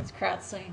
It's Kratzley.